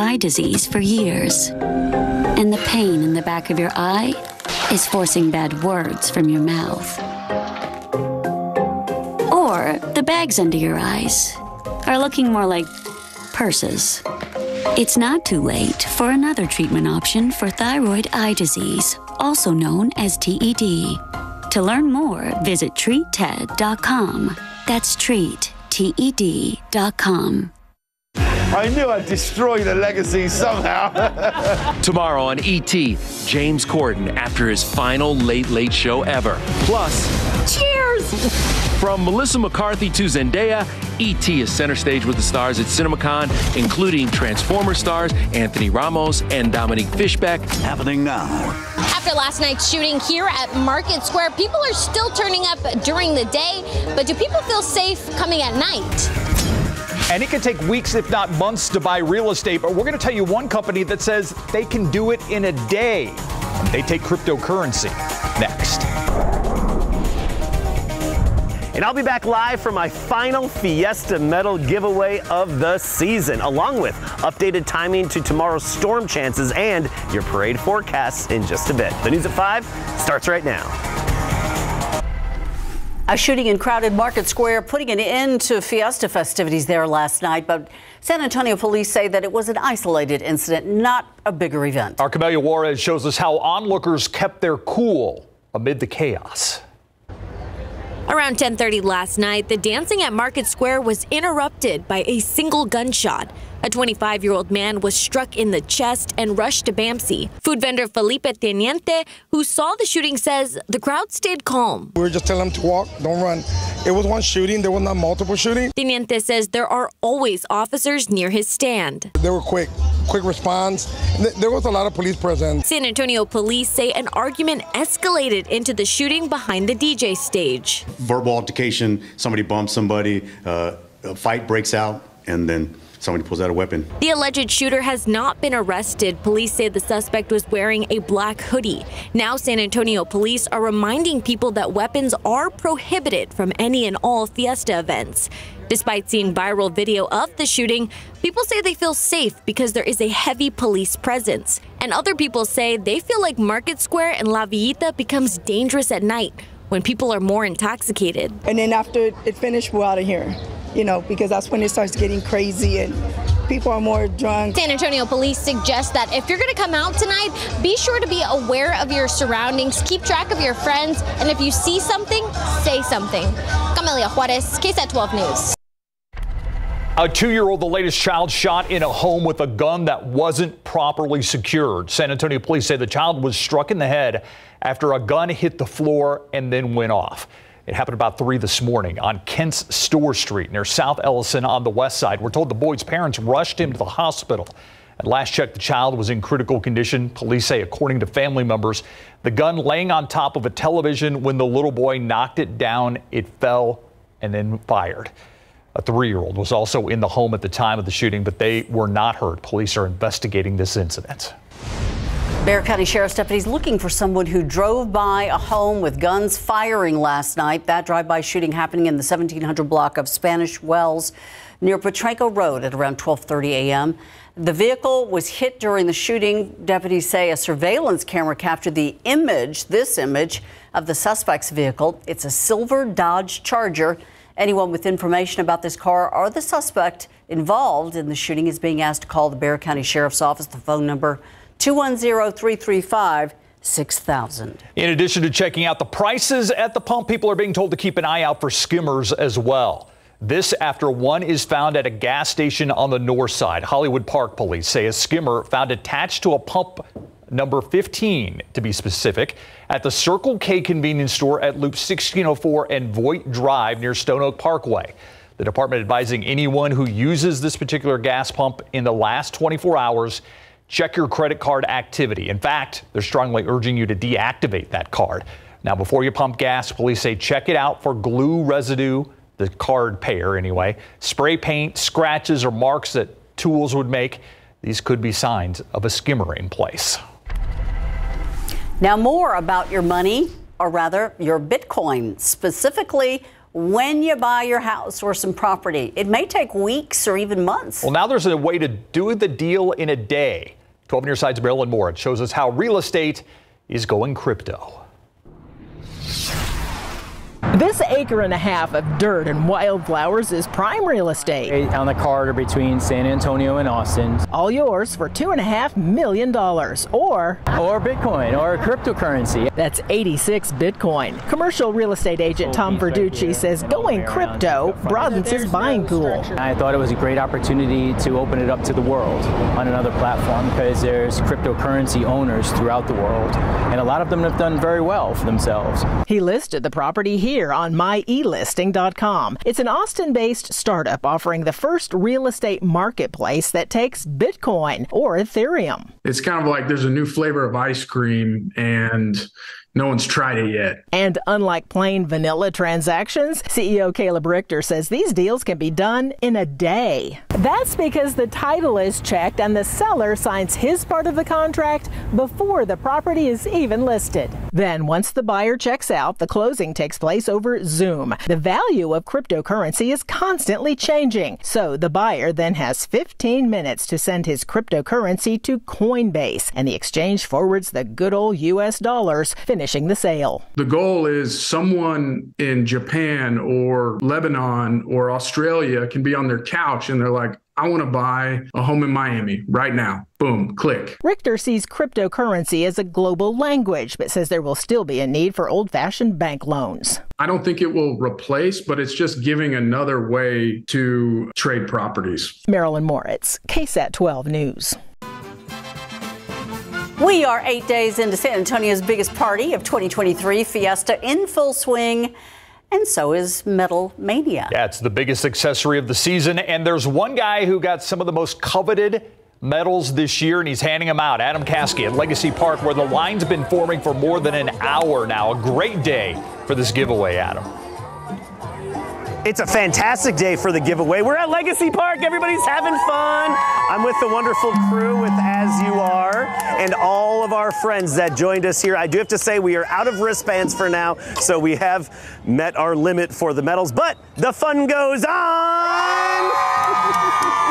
eye disease for years. And the pain in the back of your eye is forcing bad words from your mouth. Or the bags under your eyes are looking more like purses. It's not too late for another treatment option for thyroid eye disease, also known as TED. To learn more, visit treatted.com. That's treat, T-E-D.com. I knew I'd destroy the legacy somehow. Tomorrow on ET, James Corden after his final Late Late Show ever. Plus, cheers! From Melissa McCarthy to Zendaya, ET is center stage with the stars at CinemaCon, including Transformer stars Anthony Ramos and Dominique Fishback. Happening now. After last night's shooting here at Market Square, people are still turning up during the day, but do people feel safe coming at night? And it can take weeks, if not months, to buy real estate. But we're going to tell you one company that says they can do it in a day. They take cryptocurrency next. And I'll be back live for my final Fiesta Medal giveaway of the season, along with updated timing to tomorrow's storm chances and your parade forecasts in just a bit. The news at 5 starts right now. A shooting in crowded Market Square putting an end to Fiesta festivities there last night, but San Antonio police say that it was an isolated incident, not a bigger event. Our Camelia Juarez shows us how onlookers kept their cool amid the chaos. Around 10:30 last night, the dancing at Market Square was interrupted by a single gunshot. A 25 year old man was struck in the chest and rushed to BAMC. Food vendor Felipe Teniente, who saw the shooting, says the crowd stayed calm. We were just telling them to walk, don't run. It was one shooting, there was not multiple shootings. Teniente says there are always officers near his stand. They were quick, quick response. There was a lot of police presence. San Antonio police say an argument escalated into the shooting behind the DJ stage. Verbal altercation, somebody bumps somebody, uh, a fight breaks out, and then somebody pulls out a weapon. The alleged shooter has not been arrested. Police say the suspect was wearing a black hoodie. Now, San Antonio police are reminding people that weapons are prohibited from any and all fiesta events. Despite seeing viral video of the shooting, people say they feel safe because there is a heavy police presence. And other people say they feel like Market Square and La Villita becomes dangerous at night when people are more intoxicated. And then after it finished, we're out of here you know, because that's when it starts getting crazy and people are more drunk. San Antonio police suggest that if you're going to come out tonight, be sure to be aware of your surroundings, keep track of your friends, and if you see something, say something. Camelia Juarez, KSAT 12 News. A two year old, the latest child shot in a home with a gun that wasn't properly secured. San Antonio police say the child was struck in the head after a gun hit the floor and then went off. It happened about 3 this morning on Kent's Store Street near South Ellison on the west side. We're told the boy's parents rushed him to the hospital. At last check, the child was in critical condition. Police say, according to family members, the gun laying on top of a television when the little boy knocked it down, it fell and then fired. A three year old was also in the home at the time of the shooting, but they were not hurt. Police are investigating this incident. Bexar County Sheriff's deputies looking for someone who drove by a home with guns firing last night. That drive-by shooting happening in the 1700 block of Spanish Wells near Potranco Road at around 12:30 a.m. The vehicle was hit during the shooting. Deputies say a surveillance camera captured the image, this image of the suspect's vehicle. It's a silver Dodge Charger. Anyone with information about this car or the suspect involved in the shooting is being asked to call the Bexar County Sheriff's Office. The phone number 210 335 6000. In addition to checking out the prices at the pump, people are being told to keep an eye out for skimmers as well. This after one is found at a gas station on the north side. Hollywood Park police say a skimmer found attached to a pump number 15 to be specific at the Circle K convenience store at Loop 1604 and Voigt Drive near Stone Oak Parkway. The department advising anyone who uses this particular gas pump in the last 24 hours check your credit card activity. In fact, they're strongly urging you to deactivate that card. Now, before you pump gas, police say check it out for glue residue, the card payer anyway, spray paint, scratches, or marks that tools would make. These could be signs of a skimmer in place. Now, more about your money, or rather, your Bitcoin, specifically when you buy your house or some property. It may take weeks or even months. Well, now there's a way to do the deal in a day. 12 News Sides Marilyn Moritz shows us how real estate is going crypto. This acre and a half of dirt and wildflowers is prime real estate. On the corridor between San Antonio and Austin. All yours for two and a half million dollars or or Bitcoin or cryptocurrency. That's 86 Bitcoin. Commercial real estate agent Tom Verducci says going crypto broadens his buying pool. I thought it was a great opportunity to open it up to the world on another platform because there's cryptocurrency owners throughout the world and a lot of them have done very well for themselves. He listed the property here on myelisting.com. It's an Austin based startup offering the first real estate marketplace that takes Bitcoin or Ethereum. It's kind of like there's a new flavor of ice cream and no one's tried it yet. And unlike plain vanilla transactions, CEO Caleb Richter says these deals can be done in a day. That's because the title is checked and the seller signs his part of the contract before the property is even listed. Then, once the buyer checks out, the closing takes place over Zoom. The value of cryptocurrency is constantly changing, so the buyer then has 15 minutes to send his cryptocurrency to Coinbase, and the exchange forwards the good old US dollars finishing the sale. The goal is someone in Japan or Lebanon or Australia can be on their couch and they're like, I want to buy a home in Miami right now. Boom, click. Richter sees cryptocurrency as a global language, but says there will still be a need for old fashioned bank loans. I don't think it will replace, but it's just giving another way to trade properties. Marilyn Moritz, KSAT 12 News. We are eight days into San Antonio's biggest party of 2023, Fiesta, in full swing. And so is Medal Mania. Yeah, the biggest accessory of the season. And there's one guy who got some of the most coveted medals this year, and he's handing them out. Adam Caskey at Legacy Park, where the line's been forming for more than an hour now. A great day for this giveaway, Adam. It's a fantastic day for the giveaway. We're at Legacy Park. Everybody's having fun. I'm with the wonderful crew with As You Are and all of our friends that joined us here. I do have to say we are out of wristbands for now, so we have met our limit for the medals, but the fun goes on.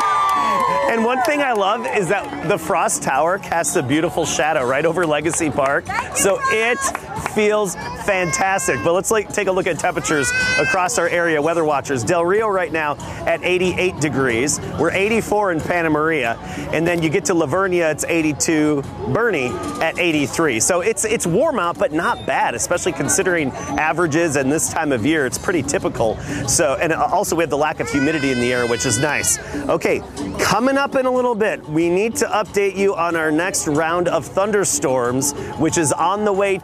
And one thing I love is that the Frost Tower casts a beautiful shadow right over Legacy Park. So it feels fantastic. But let's like, take a look at temperatures across our area. Weather watchers. Del Rio right now at 88 degrees. We're 84 in Panna Maria. And then you get to La Vernia, it's 82. Boerne at 83. So it's it's warm out, but not bad, especially considering averages and this time of year. It's pretty typical. So and also we have the lack of humidity in the air, which is nice. Okay, coming up in a little bit, we need to update you on our next round of thunderstorms, which is on the way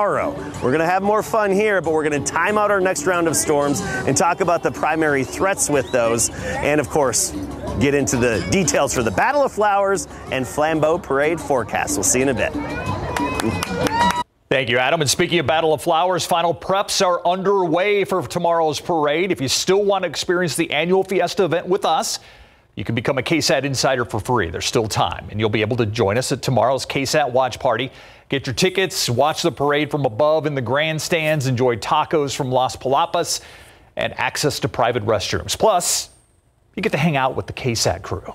tomorrow. We're going to have more fun here, but we're going to time out our next round of storms and talk about the primary threats with those. And of course, get into the details for the Battle of Flowers and Flambeau Parade forecast. We'll see you in a bit. Thank you, Adam. And speaking of Battle of Flowers, final preps are underway for tomorrow's parade. If you still want to experience the annual Fiesta event with us, you can become a KSAT insider for free. There's still time, and you'll be able to join us at tomorrow's KSAT watch party. Get your tickets, watch the parade from above in the grandstands, enjoy tacos from Las Palapas, and access to private restrooms. Plus, you get to hang out with the KSAT crew.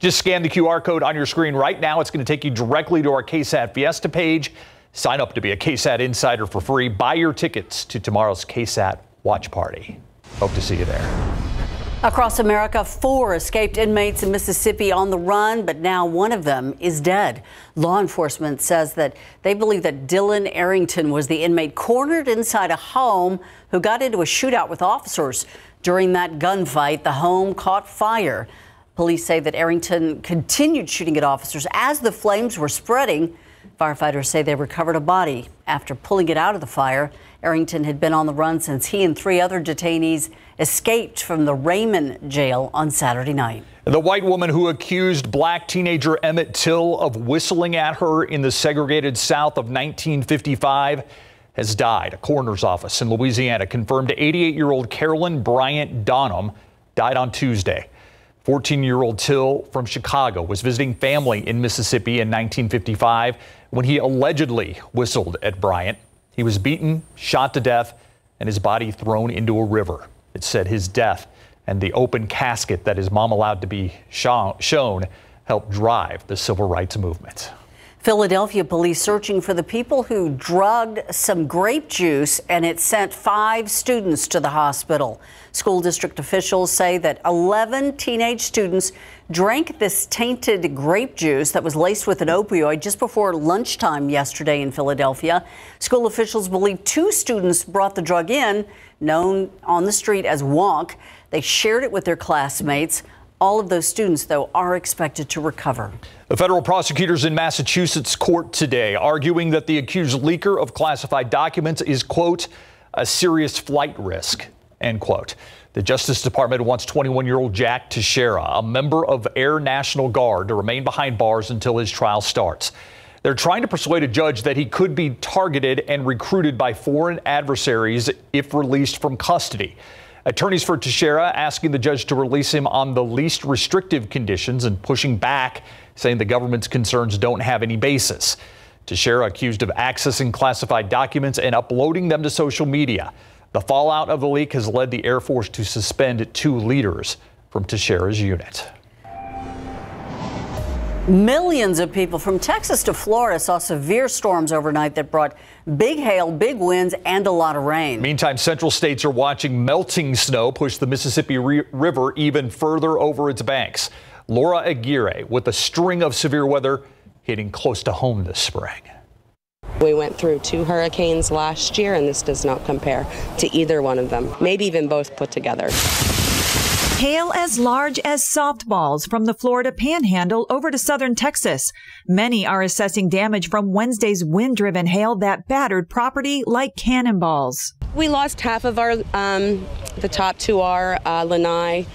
Just scan the QR code on your screen right now. It's going to take you directly to our KSAT Fiesta page. Sign up to be a KSAT insider for free. Buy your tickets to tomorrow's KSAT watch party. Hope to see you there. Across America, four escaped inmates in Mississippi on the run, but now one of them is dead. Law enforcement says that they believe that Dylan Arrington was the inmate cornered inside a home who got into a shootout with officers. During that gunfight, the home caught fire. Police say that Arrington continued shooting at officers as the flames were spreading. Firefighters say they recovered a body after pulling it out of the fire. Arrington had been on the run since he and three other detainees escaped from the Raymond jail on Saturday night. The white woman who accused black teenager Emmett Till of whistling at her in the segregated South of 1955 has died. A coroner's office in Louisiana confirmed 88 year old Carolyn Bryant Donham died on Tuesday. 14 year old Till from Chicago was visiting family in Mississippi in 1955 when he allegedly whistled at Bryant. He was beaten, shot to death, and his body thrown into a river. It said his death and the open casket that his mom allowed to be shown helped drive the civil rights movement. Philadelphia police searching for the people who drugged some grape juice and it sent five students to the hospital. School district officials say that 11 teenage students drank this tainted grape juice that was laced with an opioid just before lunchtime yesterday in Philadelphia. School officials believe two students brought the drug in, known on the street as Wonk. They shared it with their classmates. All of those students, though, are expected to recover. The federal prosecutors in Massachusetts court today arguing that the accused leaker of classified documents is, quote, a serious flight risk, end quote. The Justice Department wants 21 year old Jack Teixeira, a member of Air National Guard, to remain behind bars until his trial starts. They're trying to persuade a judge that he could be targeted and recruited by foreign adversaries if released from custody. Attorneys for Teixeira asking the judge to release him on the least restrictive conditions and pushing back, saying the government's concerns don't have any basis. Teixeira accused of accessing classified documents and uploading them to social media. The fallout of the leak has led the Air Force to suspend two leaders from Teixeira's unit. Millions of people from Texas to Florida saw severe storms overnight that brought big hail, big winds, and a lot of rain. Meantime, central states are watching melting snow push the Mississippi River even further over its banks. Laura Aguirre with a string of severe weather hitting close to home this spring. We went through two hurricanes last year, and this does not compare to either one of them, maybe even both put together. Hail as large as softballs from the Florida panhandle over to southern Texas. Many are assessing damage from Wednesday's wind driven hail that battered property like cannonballs. We lost half of our, um, the top two are uh, Lanai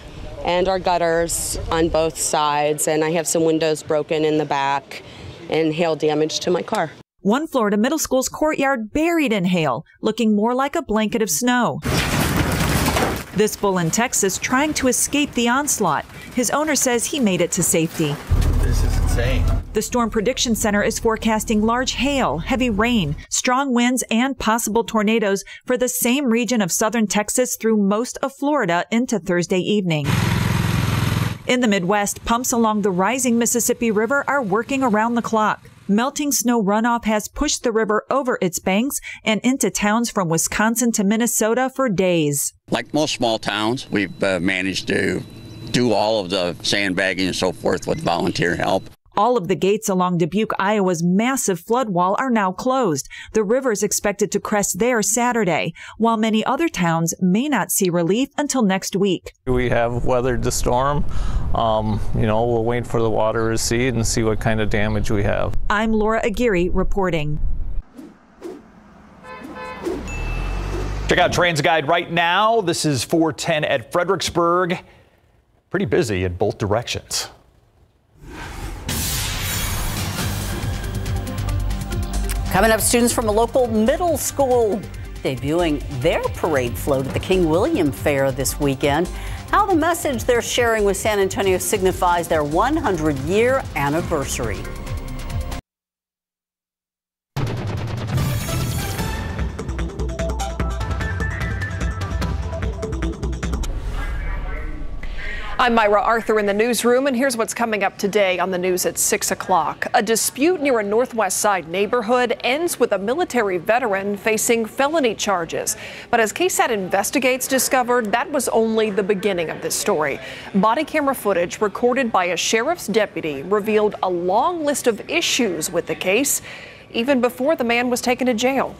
and our gutters on both sides, and I have some windows broken in the back and hail damage to my car. One Florida middle school's courtyard buried in hail, looking more like a blanket of snow. This bull in Texas trying to escape the onslaught. His owner says he made it to safety. This is insane. The Storm Prediction Center is forecasting large hail, heavy rain, strong winds, and possible tornadoes for the same region of southern Texas through most of Florida into Thursday evening. In the Midwest, pumps along the rising Mississippi River are working around the clock. Melting snow runoff has pushed the river over its banks and into towns from Wisconsin to Minnesota for days. Like most small towns, we've uh, managed to do all of the sandbagging and so forth with volunteer help. All of the gates along Dubuque, Iowa's massive flood wall are now closed. The river is expected to crest there Saturday, while many other towns may not see relief until next week. We have weathered the storm. Um, you know, we'll wait for the water to recede and see what kind of damage we have. I'm Laura Aguirre reporting. Check out TransGuide right now. This is 410 at Fredericksburg. Pretty busy in both directions. Coming up, students from a local middle school debuting their parade float at the King William Fair this weekend. How the message they're sharing with San Antonio signifies their 100 year anniversary. I'm Myra Arthur in the newsroom, and here's what's coming up today on the news at 6 o'clock. A dispute near a Northwest Side neighborhood ends with a military veteran facing felony charges. But as KSAT investigates discovered, that was only the beginning of this story. Body camera footage recorded by a sheriff's deputy revealed a long list of issues with the case, even before the man was taken to jail.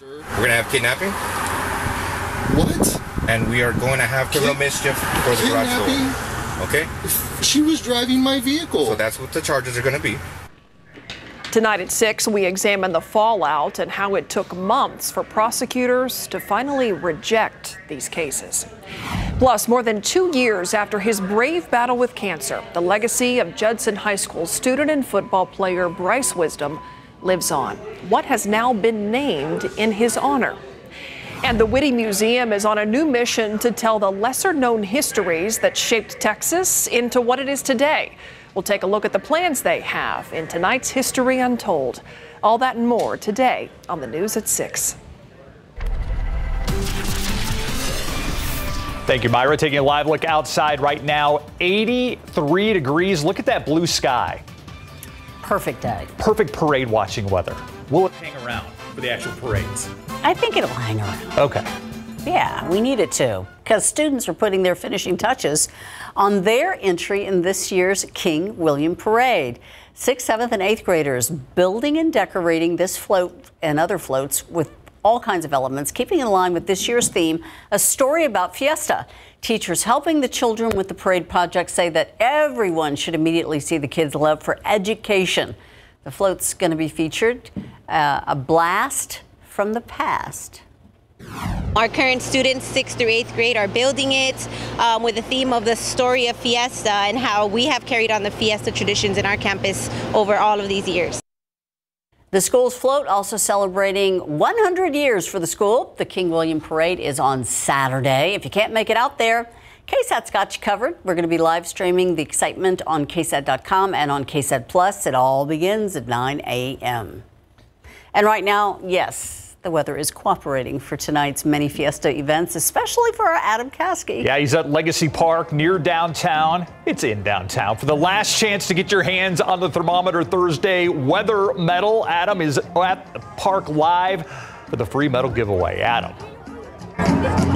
We're going to have kidnapping. What? and we are going to have criminal mischief for the garage door. Okay? She was driving my vehicle. So that's what the charges are going to be. Tonight at 6, we examine the fallout and how it took months for prosecutors to finally reject these cases. Plus, more than two years after his brave battle with cancer, the legacy of Judson High School student and football player Bryce Wisdom lives on. What has now been named in his honor? And the Witte Museum is on a new mission to tell the lesser known histories that shaped Texas into what it is today. We'll take a look at the plans they have in tonight's History Untold. All that and more today on the news at 6. Thank you, Myra. Taking a live look outside right now, 83 degrees. Look at that blue sky. Perfect day. Perfect parade watching weather. Will it hang around for the actual parades? I think it'll hang around. Okay. Yeah, we need it to because students are putting their finishing touches on their entry in this year's King William Parade. Sixth, seventh, and eighth graders building and decorating this float and other floats with all kinds of elements, keeping in line with this year's theme, a story about Fiesta. Teachers helping the children with the parade project say that everyone should immediately see the kids' love for education. The float's going to be featured, uh, a blast from the past. Our current students, 6th through 8th grade, are building it um, with the theme of the story of Fiesta and how we have carried on the Fiesta traditions in our campus over all of these years. The school's float also celebrating 100 years for the school. The King William Parade is on Saturday. If you can't make it out there, KSAT's got you covered. We're going to be live streaming the excitement on KSAT.com and on KSAT Plus. It all begins at 9 a.m. And right now, yes, the weather is cooperating for tonight's many Fiesta events, especially for our Adam Caskey. Yeah, he's at Legacy Park near downtown. It's in downtown. For the last chance to get your hands on the thermometer Thursday weather medal, Adam is at the park live for the free medal giveaway. Adam.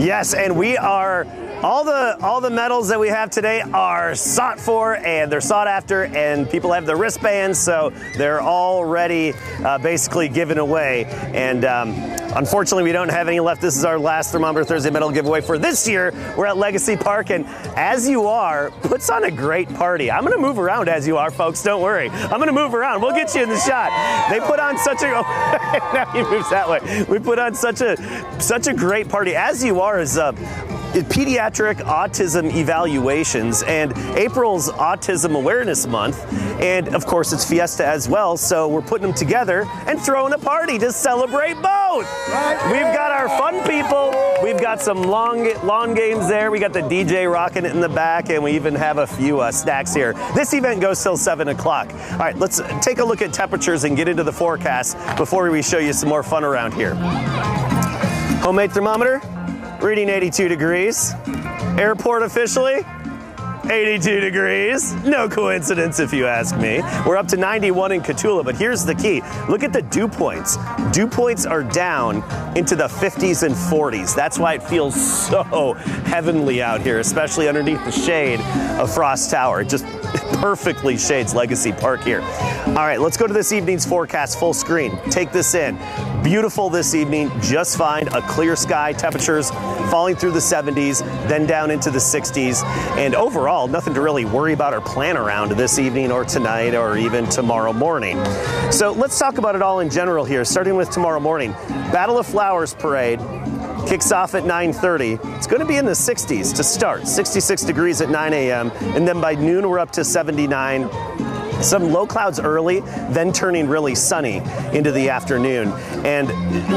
Yes, and we are all the all the medals that we have today are sought for and they're sought after and people have the wristbands so they're already uh, basically given away. And um, unfortunately we don't have any left. This is our last thermometer thursday medal giveaway for this year. We're at legacy park and as you are puts on a great party. I'm going to move around as you are folks. Don't worry. I'm going to move around. We'll get you in the shot. They put on such a now he moves that way. We put on such a such a great party. As you are is uh, pediatric autism evaluations and April's Autism Awareness Month. And of course, it's Fiesta as well. So we're putting them together and throwing a party to celebrate both. We've got our fun people. We've got some long lawn games there. We got the DJ rocking it in the back, and we even have a few uh, snacks here. This event goes till 7 o'clock. All right, let's take a look at temperatures and get into the forecast before we show you some more fun around here. Homemade thermometer, reading 82 degrees. Airport officially, 82 degrees. No coincidence if you ask me. We're up to 91 in Cotulla, but here's the key. Look at the dew points. Dew points are down into the 50s and 40s. That's why it feels so heavenly out here, especially underneath the shade of Frost Tower. It just perfectly shades Legacy Park here. All right, let's go to this evening's forecast full screen. Take this in. Beautiful this evening, just fine. A clear sky, temperatures falling through the 70s, then down into the 60s. And overall, nothing to really worry about or plan around this evening or tonight or even tomorrow morning. So let's talk about it all in general here, starting with tomorrow morning. Battle of Flowers Parade kicks off at 9.30. It's going to be in the 60s to start, 66 degrees at 9 a.m. And then by noon, we're up to 79. Some low clouds early, then turning really sunny into the afternoon. And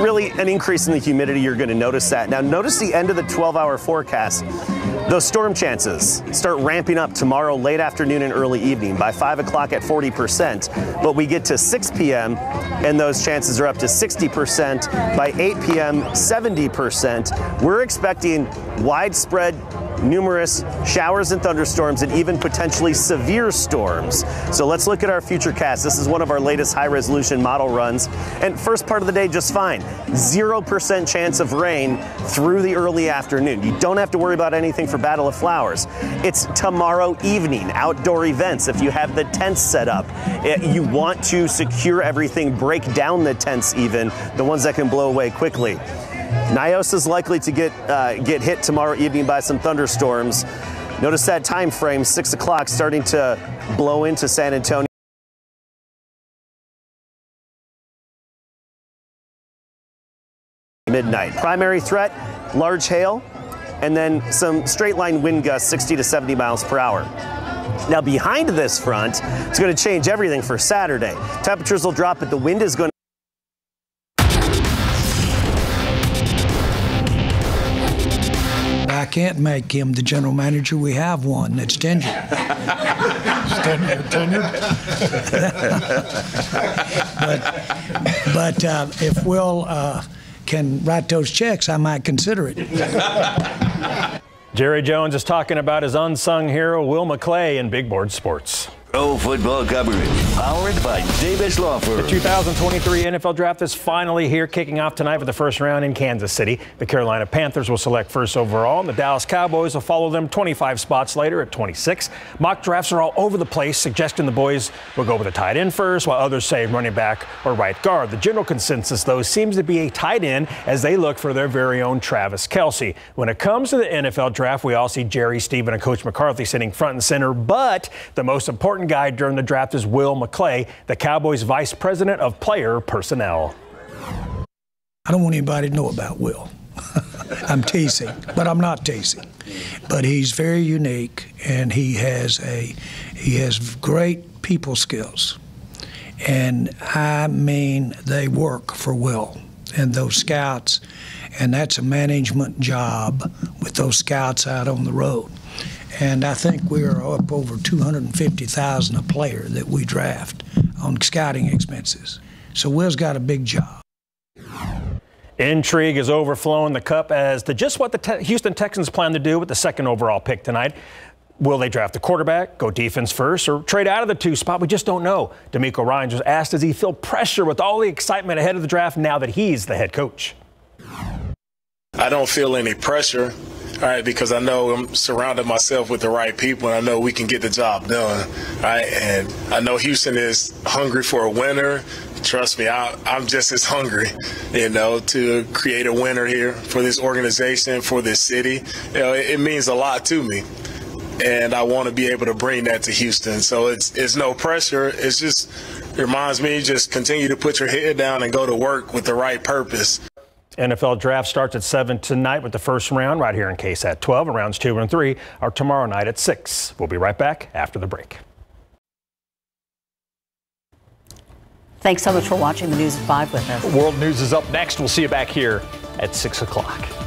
really an increase in the humidity, you're going to notice that. Now, notice the end of the 12 hour forecast. Those storm chances start ramping up tomorrow late afternoon and early evening by 5 o'clock at 40%. But we get to 6 p.m. and those chances are up to 60%. By 8 p.m., 70%. We're expecting widespread numerous showers and thunderstorms and even potentially severe storms. So let's look at our future cast. This is one of our latest high resolution model runs. And first part of the day, just fine. 0% chance of rain through the early afternoon. You don't have to worry about anything for Battle of Flowers. It's tomorrow evening, outdoor events. If you have the tents set up, eh, you want to secure everything, break down the tents even, the ones that can blow away quickly. Nios is likely to get uh, get hit tomorrow evening by some thunderstorms. Notice that time frame, six o'clock, starting to blow into San Antonio. Midnight. Primary threat, large hail, and then some straight line wind gusts, 60 to 70 miles per hour. Now, behind this front, it's going to change everything for Saturday. Temperatures will drop, but the wind is going can't make him the general manager. We have one that's tenured. tenured? but but uh, if Will uh, can write those checks, I might consider it. Jerry Jones is talking about his unsung hero, Will McClay, in Big Board Sports. Pro football coverage, powered by Davis Law Firm. The 2023 NFL Draft is finally here, kicking off tonight with the first round in Kansas City. The Carolina Panthers will select first overall, and the Dallas Cowboys will follow them 25 spots later at 26. Mock drafts are all over the place, suggesting the boys will go with a tight end first, while others say running back or right guard. The general consensus, though, seems to be a tight end as they look for their very own Travis Kelce. When it comes to the NFL Draft, we all see Jerry, Stephen, and Coach McCarthy sitting front and center, but the most important guy during the draft is Will McClay, the Cowboys Vice President of Player Personnel. I don't want anybody to know about Will. I'm teasing, but I'm not teasing. But he's very unique, and he has a he has great people skills, and I mean they work for Will and those scouts, and that's a management job with those scouts out on the road and I think we are up over 250,000 a player that we draft on scouting expenses. So Will's got a big job. Intrigue is overflowing the cup as to just what the te- Houston Texans plan to do with the second overall pick tonight. Will they draft the quarterback, go defense first, or trade out of the two spot? We just don't know. DeMeco Ryans was asked, does he feel pressure with all the excitement ahead of the draft now that he's the head coach? I don't feel any pressure right? Because I know I'm surrounding myself with the right people, and I know we can get the job done, right? And I know Houston is hungry for a winner. Trust me, I, am just as hungry, you know, to create a winner here for this organization, for this city. You know, it, it means a lot to me and I want to be able to bring that to Houston. So it's it's no pressure. It's just it reminds me just continue to put your head down and go to work with the right purpose. NFL draft starts at 7 tonight with the first round right here in KSAT 12. And rounds 2 and 3 are tomorrow night at 6. We'll be right back after the break. Thanks so much for watching the News at 5 with us. World News is up next. We'll see you back here at 6 o'clock.